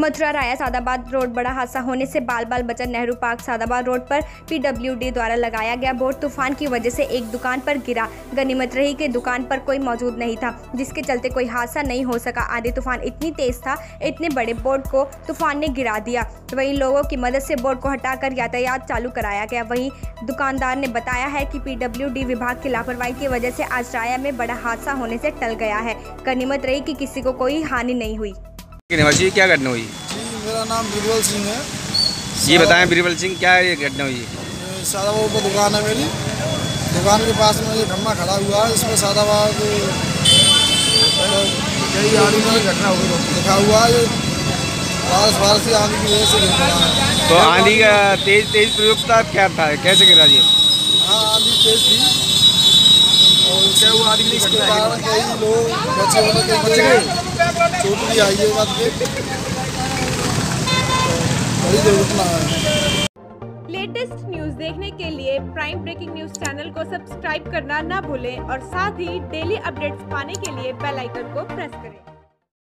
मथुरा राया Sadabad road बड़ा हादसा होने से बाल बाल बचन नेहरू पार्क सादाबाद रोड पर पीडब्ल्यूडी द्वारा लगाया गया बोर्ड तूफ़ान की वजह से एक दुकान पर गिरा। गनीमत रही कि दुकान पर कोई मौजूद नहीं था, जिसके चलते कोई हादसा नहीं हो सका। आधे तूफ़ान इतनी तेज था, इतने बड़े बोर्ड को तूफ़ान ने गिरा दिया। वहीं लोगों की मदद से बोर्ड को हटाकर यातायात चालू कराया गया। वहीं दुकानदार ने बताया है कि पीडब्ल्यूडी विभाग की लापरवाही की वजह से आज राया में बड़ा हादसा होने से टल गया है। गनीमत रही कि किसी को कोई हानि नहीं हुई। निवासी क्या घटना हुई? जी मेरा नाम बीरबल सिंह है। ये बताएँ बीरबल सिंह क्या ये घटना हुई? सादाबाद पर दुकान है मेरी। दुकान के पास में ये खम्मा खड़ा हुआ है इसमें सादाबाद कई आदमी में घटना हुई। लिखा हुआ है बारिश बारिश की आंधी की वजह से है। तो आंधी का तेज तेज प्रयोगता क्या था? कैसे गिरा जी हाँ आंधी तेज थी इसके कई लोग होने चोट भी आई है बात बड़ी दुर्घटना है। लेटेस्ट न्यूज़ देखने के लिए प्राइम ब्रेकिंग न्यूज़ चैनल को सब्सक्राइब करना ना भूलें और साथ ही डेली अपडेट्स पाने के लिए बेल आइकन को प्रेस करें।